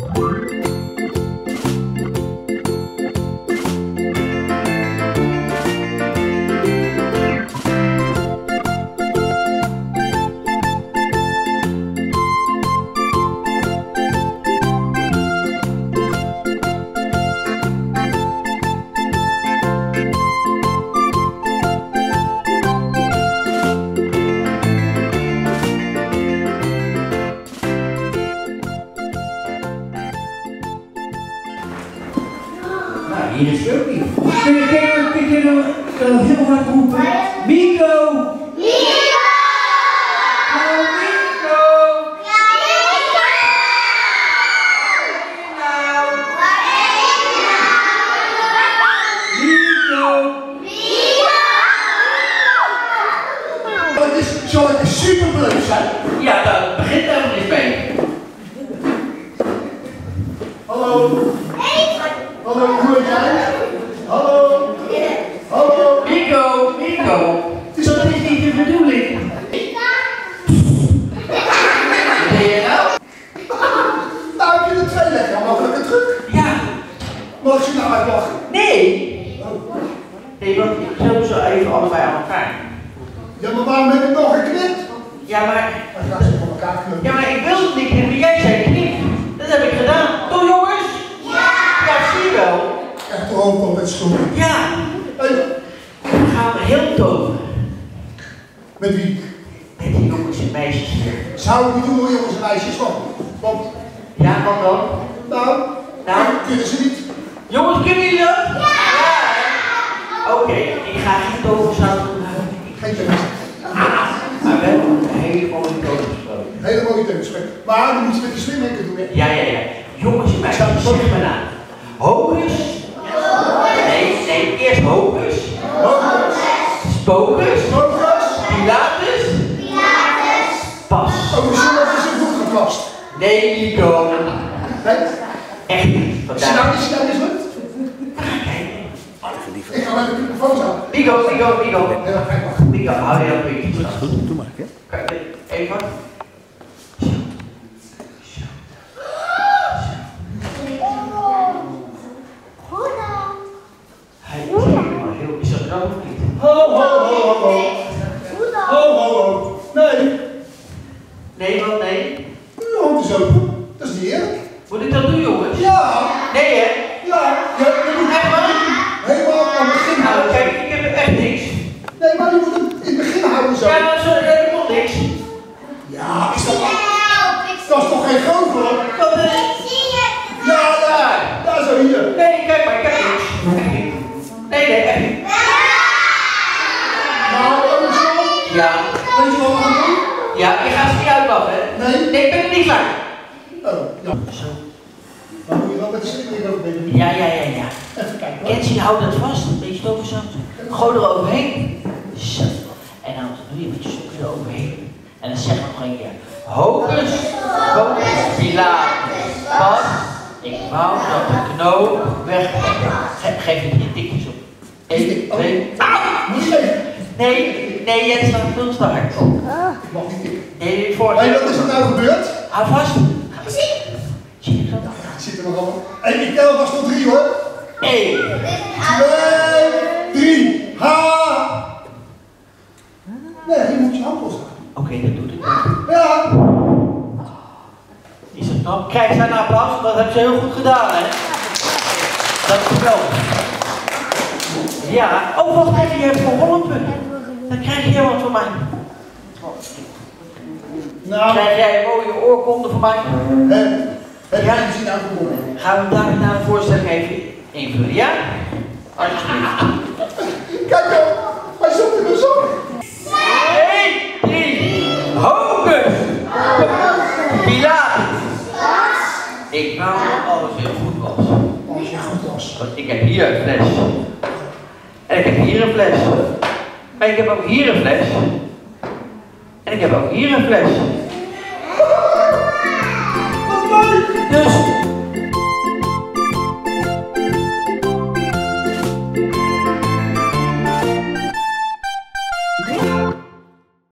Nou, hier is Chucky. Kun je, kun je, kun je nou, eh, heel hard roepen? Mico! Mico! Zal het superleuk zijn? Ja, dat begint daar eens mee. Hallo? Hallo, hoe heet jij? Hallo? Hallo? Mico, Mico, dat is niet de bedoeling. Wat ben je nou? Nou heb je de twee lekker makkelijke truc. Ja, Mag je nou uitlachen? nee. Nee, want ik zet ze even allebei aan elkaar. Ja, maar waarom heb ik nog geknipt? Ja, maar, Dan gaan ze van elkaar knippen. ja, maar ik wil het niet knippen. Jij zei knip. Dat heb ik gedaan. Toch jongens? Ja. Ja, zie je wel. Echt hoofd al met schoenen. Ja, Hey, we gaan heel toven. met wie? Met die jongens en meisjes hier. Zou ik niet doen hoor, jongens en meisjes. Want, want Ja, wat dan? nou, Nou? kunnen ze niet. Jongens, kunnen jullie dat? Ja. Oké, ik ga geen toverzaal doen. Geen kennis. Maar wel een hele mooie toversprook. Hele mooie teugensprek. Maar dan moet je met die slimhekken doen. hè. Ja, ja, ja. Jongens en meisjes, zeg maar na. Hocus. Nee, nee, eerst hocus. Hocus. Spocus. Hocus. Pilatus. Pas. Oh, de zondag is in voet geplast. Nee, Nico. Nee? Echt niet. Is je nou, Vandaag. is je nou met de microfoon aan. Nico, Nico, Nico. Ja, kijk maar. Nico, hou je dat een beetje vast. Goed, doe maar. Kijk, even. Is heel... Is dat nou niet? Ho, ho, ho, ho, ho. Ho, ho, ho. Nee, Nee, wat nee? de hand is open. Dat is niet eerlijk. Moet ik dat doen, jongens? Ja, Nee, hè? ja. Je, dat is toch geen goochel? Wat is Ja, daar. Daar zo hier. Nee, kijk maar, ik. Echt niet. Nee, nee, echt niet. Nou, andersom. Ja. Weet je wat we gaan doen? Ja, je gaat ze niet uitlachen, hè? Nee? Nee, ik ben er niet klaar. Oh, ja. Zo. Dan moet je wel met slinger ook binnen. Ja, ja, ja, ja. Even kijken hoor. Kenzie, hou dat vast. Een beetje zo. Gooi er overheen. Zo. En dan doe je met je sokken er overheen. En dan zeg ik nog een keer. Hocus, pocus, pilatus, pas. Ik wou dat de knoop weg. Ge geef je drie tikjes op. Eén, twee. Auw! Niet geven. Nee, nee, jij staat veel te hard. Mag niet. Nee, voor. Hé, wat is er nou gebeurd? Hou vast. Ga maar zien. Zie je dat? Zit er nog allemaal. En ik tel vast tot drie hoor. Eén. Twee, drie. Ha! Nee, je moet je hand loslaten. Oké, dat doet het. Dan? Krijg zij een applaus? Dat hebben ze heel goed gedaan, hè? Dat is wel. Ja. Oh, wacht even, je hebt geholpen. Dan krijg je wat van mij. Nou, Krijg jij een mooie oorkonde van mij? hè, heb Ja. je gezien aan gewonnen? Gaan we daar na de voorstelling even invullen, ja? Alsjeblieft. Ik wou alles heel goed was. Als je goed was. Want ik heb hier een fles. En ik heb hier een fles. Maar ik heb ook hier een fles. En ik heb ook hier een fles.